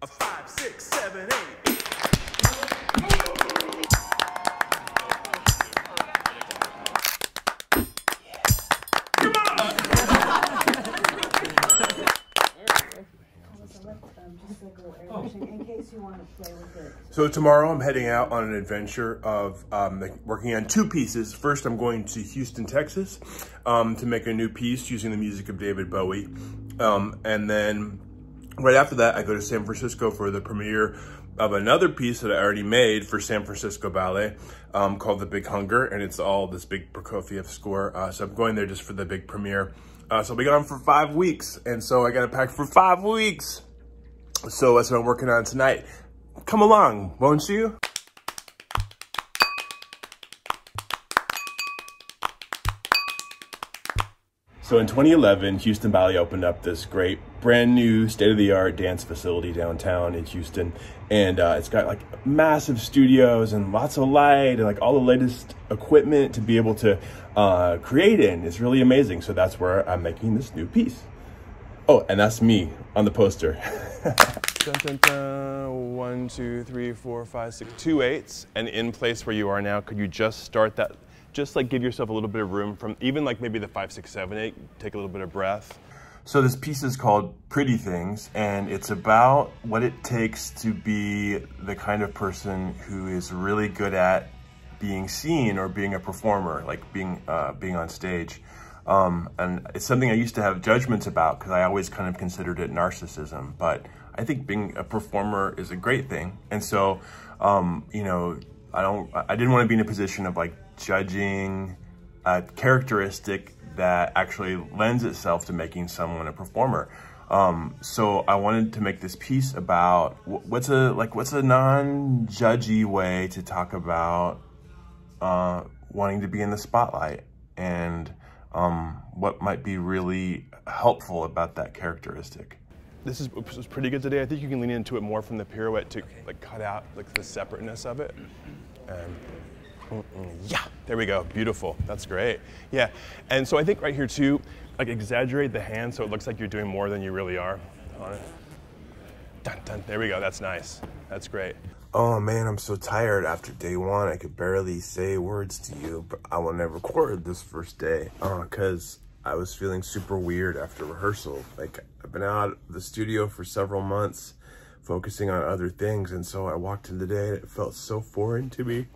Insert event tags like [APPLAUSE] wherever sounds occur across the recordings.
A five, six, seven, eight. So tomorrow I'm heading out on an adventure of um, working on two pieces. First, I'm going to Houston, Texas, um, to make a new piece using the music of David Bowie, um, and then right after that, I go to San Francisco for the premiere of another piece that I already made for San Francisco Ballet um, called The Big Hunger, and it's all this big Prokofiev score. Uh, so I'm going there just for the big premiere. Uh, so I'll be gone for five weeks, and so I got to pack for five weeks. So that's what I'm working on tonight. Come along, won't you? So in 2011, Houston Ballet opened up this great brand new state-of-the-art dance facility downtown in Houston. And uh, it's got like massive studios and lots of light and like all the latest equipment to be able to uh, create in. It's really amazing. So that's where I'm making this new piece. Oh, and that's me on the poster. [LAUGHS] dun, dun, dun. One, two, three, four, five, six, two eights. And in place where you are now, could you just start that? Just like give yourself a little bit of room from even like maybe the five, six, seven, eight, take a little bit of breath. So this piece is called Pretty Things, and it's about what it takes to be the kind of person who is really good at being seen or being a performer, like being uh, being on stage. Um, and it's something I used to have judgments about because I always kind of considered it narcissism. But I think being a performer is a great thing. And so, um, you know, I don't, I didn't want to be in a position of like judging a characteristic that actually lends itself to making someone a performer. Um, so I wanted to make this piece about what's a like what's a non-judgy way to talk about uh, wanting to be in the spotlight and um, what might be really helpful about that characteristic. This is was pretty good today. I think you can lean into it more from the pirouette to like cut out like the separateness of it. Mm -mm, yeah, there we go. Beautiful. That's great. Yeah, and so I think right here too, like exaggerate the hand so it looks like you're doing more than you really are. Dun, dun. There we go. That's nice. That's great. Oh man, I'm so tired after day one. I could barely say words to you, but I will never [LAUGHS] record this first day because uh, I was feeling super weird after rehearsal. Like I've been out of the studio for several months focusing on other things. And so I walked in today and it felt so foreign to me.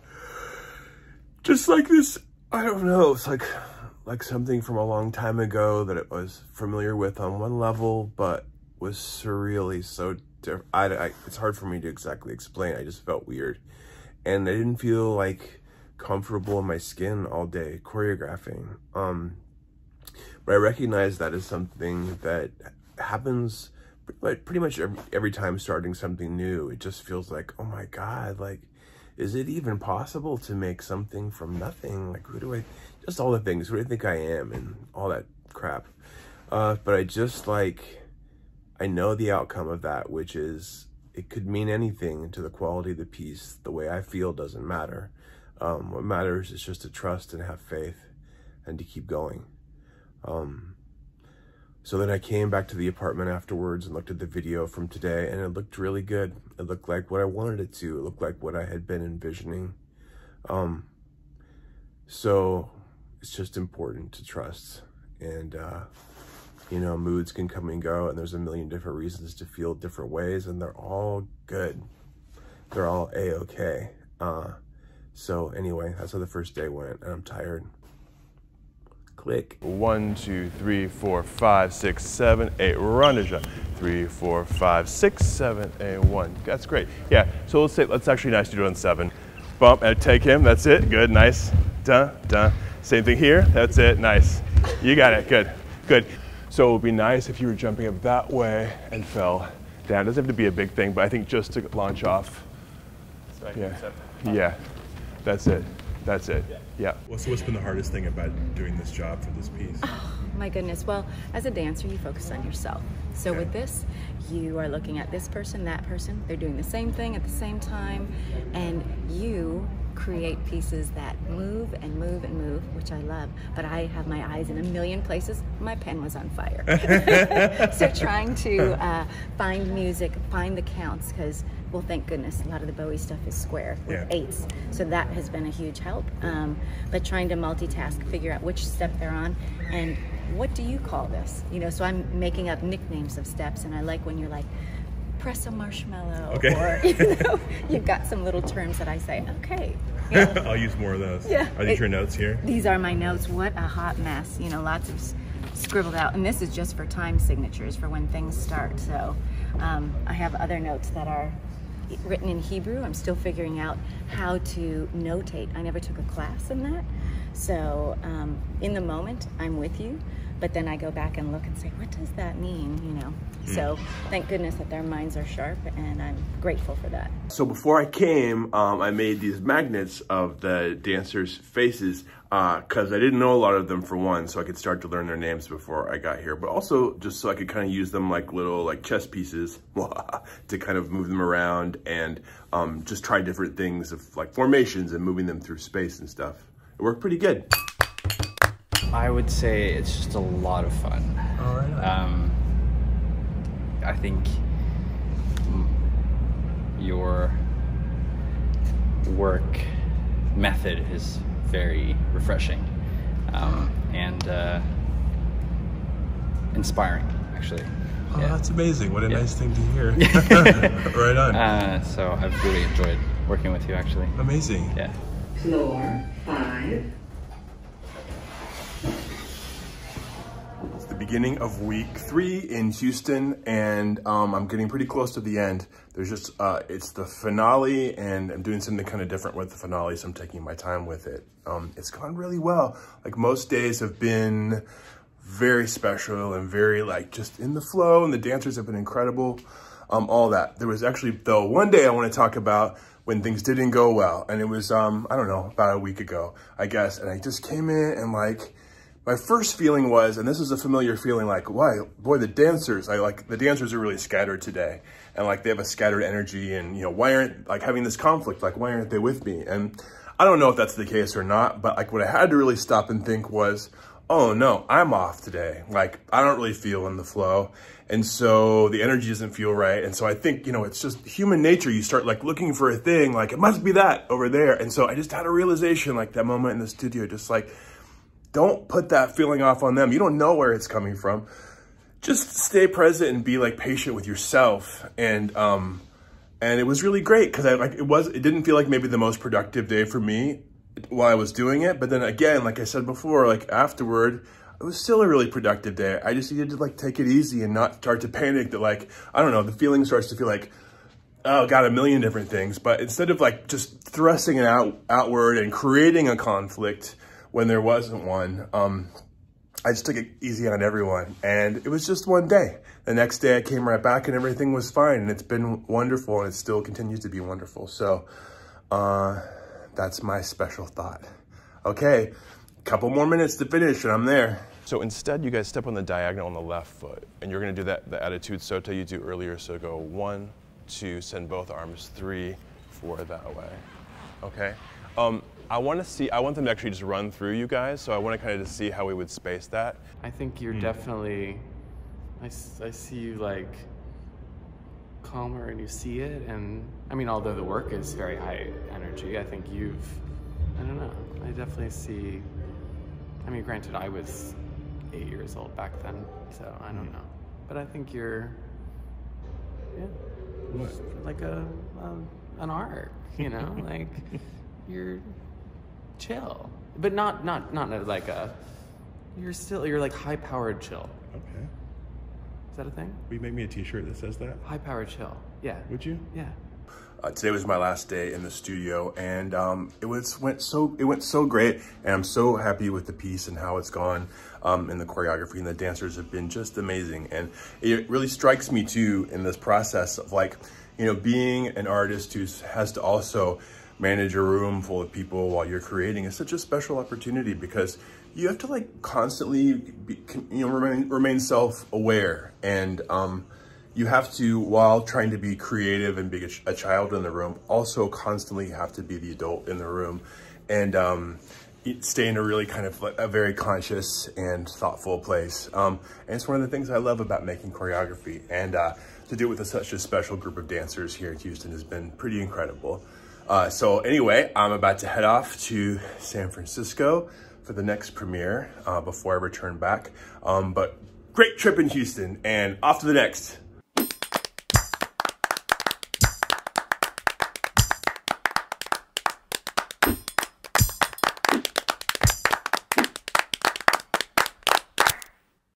Just like this, I don't know, it's like, like something from a long time ago that it was familiar with on one level, but was surreally so different. I, I, it's hard for me to exactly explain. I just felt weird. And I didn't feel like comfortable in my skin all day choreographing. Um, but I recognize that as something that happens pretty much every, every time starting something new. It just feels like, oh my God, like, is it even possible to make something from nothing? Like, who do I, just all the things, who do I think I am and all that crap. Uh, but I just like, I know the outcome of that, which is it could mean anything to the quality of the piece. The way I feel doesn't matter. Um, what matters is just to trust and have faith and to keep going. Um, so then I came back to the apartment afterwards and looked at the video from today and it looked really good. It looked like what I wanted it to. It looked like what I had been envisioning. Um, so it's just important to trust and, uh, you know, moods can come and go and there's a million different reasons to feel different ways and they're all good. They're all a-okay. Uh, so anyway, that's how the first day went and I'm tired. Click. One, two, three, four, five, six, seven, eight. Run déjà. Three, four, five, six, seven, eight, one. That's great. Yeah. So let's say let's actually nice to do it on seven. Bump and take him. That's it. Good. Nice. Dun dun. Same thing here. That's it. Nice. You got it. Good. Good. So it would be nice if you were jumping up that way and fell down. It doesn't have to be a big thing, but I think just to launch off. Yeah. Yeah. That's it. That's it. Yeah. What's, what's been the hardest thing about doing this job for this piece? Oh, my goodness. Well, as a dancer, you focus on yourself. So with this, you are looking at this person, that person, they're doing the same thing at the same time, and you create pieces that move and move and move, which I love. But I have my eyes in a million places. My pen was on fire. [LAUGHS] [LAUGHS] so trying to uh, find music, find the counts, because well, thank goodness, a lot of the Bowie stuff is square with Yeah. eights, so that has been a huge help. Um, but trying to multitask, figure out which step they're on, and what do you call this? You know, so I'm making up nicknames of steps, and I like when you're like. Press a marshmallow, Okay. or [LAUGHS] you [LAUGHS] know, you've got some little terms that I say. Okay, yeah. [LAUGHS] I'll use more of those. Yeah. Are these It- your notes here? These are my notes. What a hot mess. You know, lots of scribbled out. And this is just for time signatures for when things start. So um, I have other notes that are written in Hebrew. I'm still figuring out how to notate. I never took a class in that. So um, in the moment, I'm with you. But then I go back and look and say, what does that mean? You know. So thank goodness that their minds are sharp, and I'm grateful for that. So before I came, um, I made these magnets of the dancers' faces because I didn't know a lot of them for one, so I could start to learn their names before I got here. But also just so I could kind of use them like little like chess pieces [LAUGHS] to kind of move them around and um, just try different things of like formations and moving them through space and stuff. It worked pretty good. I would say it's just a lot of fun. All right. Um, I think your work method is very refreshing um, and uh, inspiring, actually. Oh, Yeah. that's amazing. What a Yeah. nice thing to hear. [LAUGHS] [LAUGHS] right on. Uh, so I've really enjoyed working with you, actually. amazing. Yeah. Floor five. Beginning of week three in Houston, and um, I'm getting pretty close to the end. There's just, uh, it's the finale, and I'm doing something kind of different with the finale, so I'm taking my time with it. Um, it's gone really well. Like most days have been very special and very like just in the flow, and the dancers have been incredible. Um, all that. There was actually though one day I want to talk about when things didn't go well, and it was um, I don't know about a week ago, I guess, and I just came in and like my first feeling was, and this is a familiar feeling, like, why, boy, the dancers, I like, the dancers are really scattered today. And like, they have a scattered energy and, you know, why aren't, like, having this conflict, like, why aren't they with me? And I don't know if that's the case or not, but like, what I had to really stop and think was, oh no, I'm off today. Like, I don't really feel in the flow. And so the energy doesn't feel right. And so I think, you know, it's just human nature. You start like looking for a thing, like, it must be that over there. And so I just had a realization, like that moment in the studio, just like, don't put that feeling off on them. You don't know where it's coming from. Just stay present and be like patient with yourself. And um, and it was really great because I like it was. It didn't feel like maybe the most productive day for me while I was doing it. But then again, like I said before, like afterward, it was still a really productive day. I just needed to like take it easy and not start to panic that like I don't know. The feeling starts to feel like oh god a million different things but instead of like just thrusting it out outward and creating a conflict when there wasn't one um i just took it easy on everyone. And it was just one day. The next day i came right back and everything was fine. And it's been wonderful and it still continues to be wonderful. So uh that's my special thought. Okay couple more minutes to finish and i'm there. So instead you guys step on the diagonal on the left foot and you're to do that the attitude soto you do earlier. So go one two send both arms three four that way. Okay um, i want to see i want them to actually just run through you guys so i want to kind of just see how we would space that I think you're hmm. definitely. I, I see you like calmer and you see it. And I mean, although the work is very high energy, I think you've. I don't know. I definitely see. I mean, granted, I was eight years old back then, so I don't hmm. know. But I think you're. Yeah. just Like a, a an arc, you know, [LAUGHS] like you're chill, but not not not like a. You're still you're like high powered chill. okay Is that a thing? will you make me a t-shirt that says that High powered chill. Yeah. would you Yeah. Uh, today was my last day in the studio, and um, it was went so it went so great, and I'm so happy with the piece and how it's gone, um, and the choreography and the dancers have been just amazing, and it really strikes me too in this process of like, you know, being an artist who has to also manage a room full of people while you're creating is such a special opportunity because you have to like constantly be, you know remain remain self-aware. And um, you have to while trying to be creative and be a, a, child in the room also constantly have to be the adult in the room. And um, stay in a really kind of a very conscious and thoughtful place. Um, and it's one of the things I love about making choreography. And uh, to do it with a, such a special group of dancers here in Houston has been pretty incredible. Uh, so anyway, I'm about to head off to San Francisco for the next premiere uh, before I return back. Um, but great trip in Houston and off to the next.